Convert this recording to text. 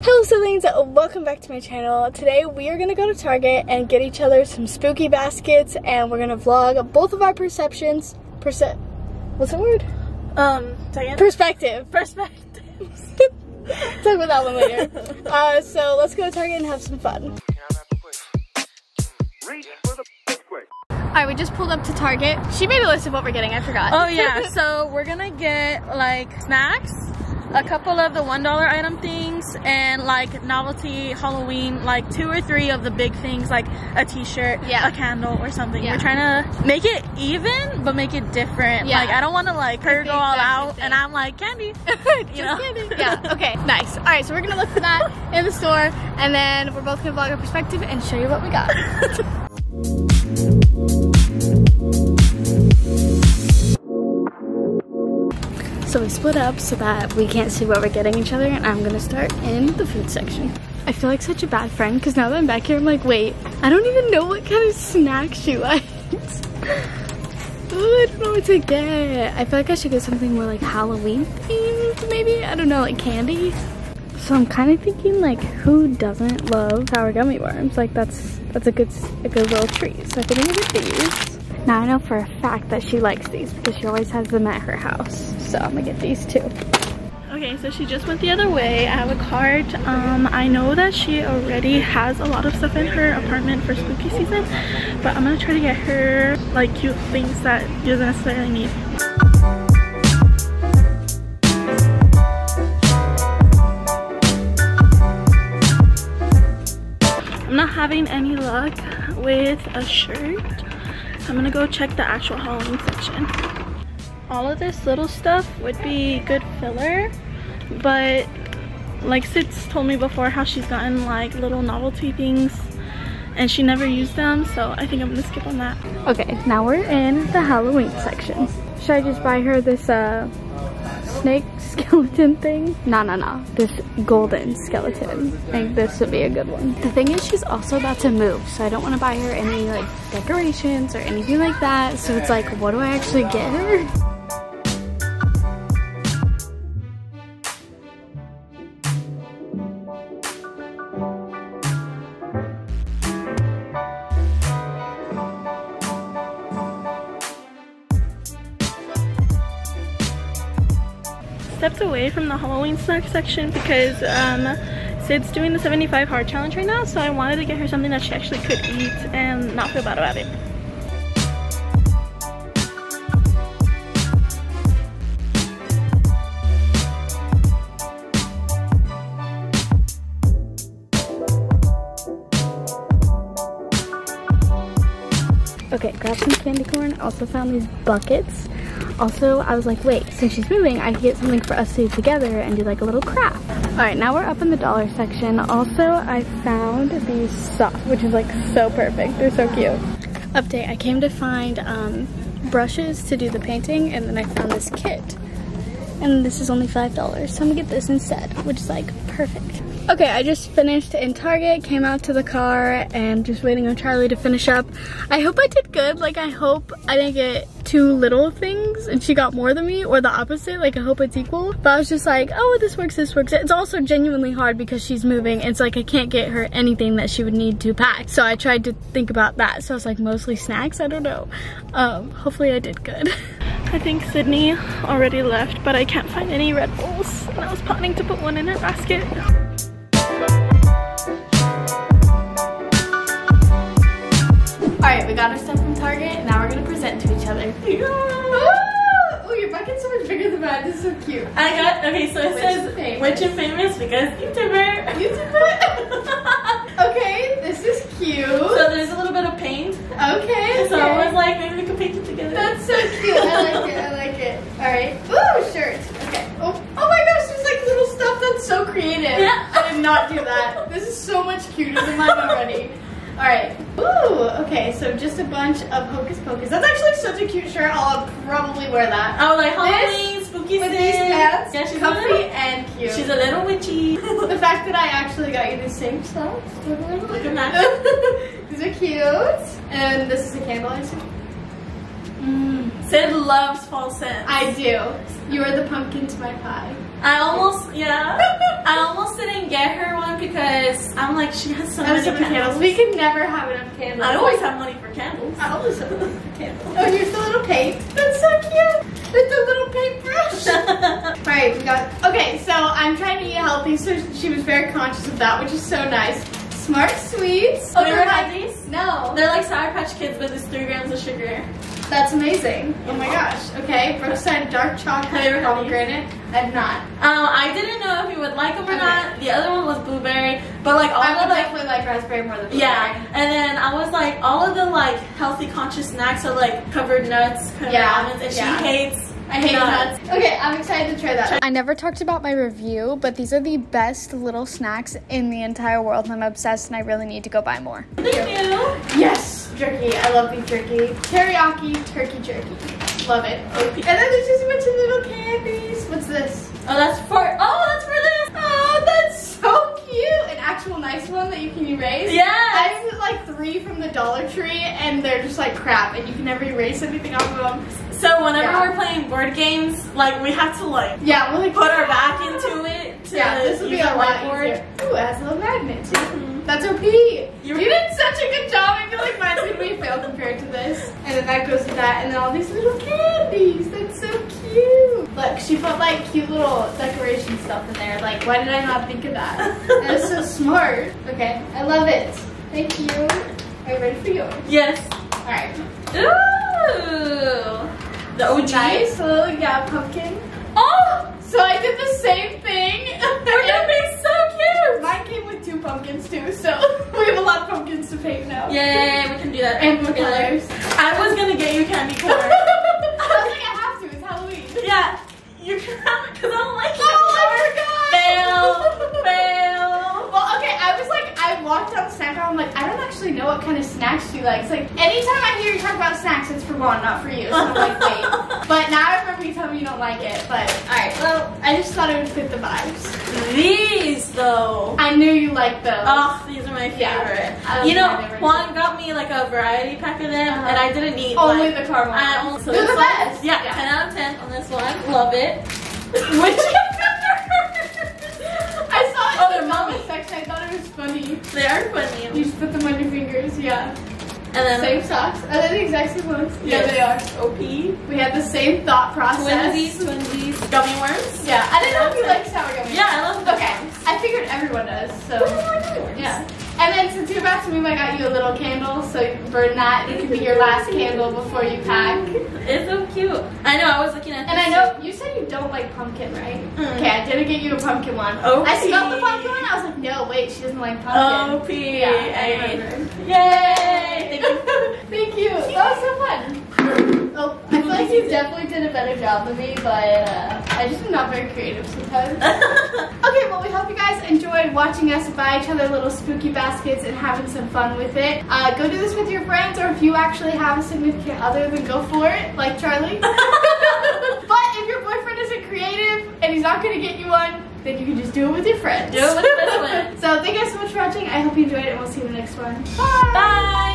Hello sydlings, welcome back to my channel. Today we are gonna go to Target and get each other some spooky baskets and we're gonna vlog both of our perceptions, perce what's the word? Um, second. Perspective. Perspective. Talk about that one later. Uh, so let's go to Target and have some fun. Alright, we just pulled up to Target. She made a list of what we're getting, I forgot. Oh yeah, so we're gonna get like snacks, a couple of the one dollar item things, and like novelty Halloween, like two or three of the big things, like a T-shirt, Yeah. a candle, or something. Yeah. We're trying to make it even, but make it different. Yeah. Like I don't want to like her go all out, same and. I'm like candy. you know? Yeah, okay, nice. All right, so we're gonna look for that in the store and then we're both gonna vlog our perspective and show you what we got. Split up so that we can't see what we're getting each other and I'm gonna start in the food section. I feel like such a bad friend because now that I'm back here I'm like, wait, I don't even know what kind of snack she likes. Ooh, I don't know what to get. I feel like I should get something more like Halloween themed, maybe? I don't know, like candy. So I'm kind of thinking like, who doesn't love sour gummy worms? Like that's that's a good a good little treat. So I think I'm gonna get these. Now I know for a fact that she likes these because she always has them at her house. So I'm gonna get these too. Okay, so she just went the other way. I have a cart. Um, I know that she already has a lot of stuff in her apartment for spooky season, but I'm gonna try to get her like cute things that she doesn't necessarily need. I'm not having any luck with a shirt. I'm gonna go check the actual Halloween section all of this little stuff would be good filler but like Syd's told me before how she's gotten like little novelty things and she never used them so I think I'm gonna skip on that Okay, now we're in the Halloween section. Should I just buy her this uh snake skeleton thing? No, no, no. This golden skeleton. I think this would be a good one. The thing is she's also about to move, so I don't want to buy her any like decorations or anything like that. So it's like, what do I actually get her? Stepped away from the Halloween snack section because um, Syd's doing the 75 hard challenge right now so I wanted to get her something that she actually could eat and not feel bad about it Okay, grab some candy corn. Also found these buckets. Also, I was like, wait, since she's moving, I could get something for us to do together and do like a little craft. All right, now we're up in the dollar section. Also, I found these socks, which is like so perfect. They're so cute. Update, I came to find um, brushes to do the painting and then I found this kit. And this is only $5, so I'm gonna get this instead, which is like perfect. Okay, I just finished in Target, came out to the car, and just waiting on Charlie to finish up. I hope I did good. Like, I hope I didn't get too little things and she got more than me, or the opposite. Like, I hope it's equal. But I was just like, oh, this works, this works. It's also genuinely hard because she's moving. It's like I can't get her anything that she would need to pack. So I tried to think about that. So I was like, mostly snacks? I don't know. Um, hopefully I did good. I think Sydney already left, but I can't find any Red Bulls. And I was planning to put one in her basket. All right, we got our stuff from Target. Now we're gonna present to each other. Oh, your bucket's so much bigger than mine. This is so cute. I got, okay, so it Rich says and famous. rich and famous because YouTuber. YouTuber. okay, this is cute. so there's a little bit of paint. Okay. So I was like, maybe we could paint it together. That's so cute. I like it. I like it. All right. Ooh, shirt. Okay. Oh, oh my gosh, there's like little stuff that's so creative. Yeah. I did not do that. This is so much cuter than mine already. All right. Ooh. Okay. So just a bunch of hocus pocus. That's actually such a cute shirt. I'll probably wear that. Oh, like, This Spooky With these pants, Yeah, she's a comfy little, and cute. she's a little witchy. the fact that I actually got you the same stuff. Look at that. These are cute. And this is a candle, I assume. Mm. Syd loves fall scents. I do. You are the pumpkin to my pie. I almost, yeah. I almost didn't get her one because I'm like, she has so many candles. candles. We can never have enough candles. I always have money for candles. I always have enough candles. Oh, here's the little paint. That's so cute. Little paintbrush. Okay, so I'm trying to eat healthy, so she was very conscious of that, which is so nice. Smart sweets. Have you ever had these? No. They're like Sour Patch Kids, but it's three grams of sugar. That's amazing. Oh my gosh. Okay, Brookside dark chocolate Have you ever had these? pomegranate. I've not. Um, I didn't know if you would like them or Okay. not. The other one was blueberry, but like all I of would like definitely like raspberry more than blueberry. yeah, and then I was like, all of the like healthy conscious snacks are like covered nuts, covered Yeah, almonds, and yeah. she hates. I hate nuts. nuts. Okay, I'm excited to try that. I never talked about my review, but these are the best little snacks in the entire world. and I'm obsessed and I really need to go buy more. Thank you. Yes, jerky. I love beef jerky. Teriyaki turkey jerky. Love it. And then there's just a bunch of little candies. What's this? Oh, that's for. Oh, that's for this. Oh, that's so cute. An actual nice one that you can erase. Yeah. I have like three from the Dollar Tree, and they're just like crap, and you can never erase anything off of them. So whenever Yeah. we're playing board games, like we have to like Yeah, we'll like put our back into it. To Yeah, this will be a lot whiteboard. easier. Ooh, it has a little magnet too. Mhm. That's OP. You You- did such a good job. I feel like mine's gonna be a fail compared to this. And then that goes with that, and then all these little candies. That's so cute. Look, she put like cute little decoration stuff in there. Like, why did I not think of that? That's so smart. Okay, I love it. Thank you. Are you ready for yours? Yes. All right. Ooh. The OG. Nice little yeah pumpkin. Oh, So I did the same thing. we're gonna be so cute. Mine came with two pumpkins too, so we have a lot of pumpkins to paint now. Yay, we can do that. And more together. colors. I was gonna get you candy corn. What kind of snacks she likes. Like, Like, anytime I hear you talk about snacks, it's for Vaughn, not for you. So I'm like, wait. But now I remember you telling me you don't like it. But all right. Well, I just thought it would fit the vibes. These though. I knew you liked those. Oh, these are my favorite. Yeah, you know, Juan got me like a variety pack of them, Uh-huh. and I didn't eat Only like, the caramel. I ones. only, so They're the one- best. Yeah, Yeah. 10 out of 10 on this one. Love it. Which funny. They are funny. You just put them on your fingers, yeah. And then Same socks. Are they the exact same ones? Yeah, Yes. they are. OP. We had the same thought process. Twinsies, twinsies. Gummy worms. Yeah, I didn't know if you like sour gummy. Yeah, I love them. Okay, I figured everyone does, so. Yeah. And then since you're about to move, I got you a little candle, so you can burn that. It can be your last candle before you pack. It's so cute. I know, I was looking at And I know you said you don't like pumpkin, right? Mm. Okay, I didn't get you a pumpkin one. Okay. I smelled the pumpkin one. I no, wait, she doesn't like pumpkin. OP. Yeah, I remember. Yay! Thank you. Thank you. That was so fun. Oh, I feel like you definitely did a better job than me, but uh, I just am not very creative sometimes. okay, well, we hope you guys enjoyed watching us buy each other little spooky baskets and having some fun with it. Uh, go do this with your friends, or if you actually have a significant other, then go for it, like Charlie. but if your boyfriend isn't creative and he's not going to get you one, then you can just do it with your friends. Do it with your friends. So thank you guys so much for watching. I hope you enjoyed it, and we'll see you in the next one. Bye. Bye.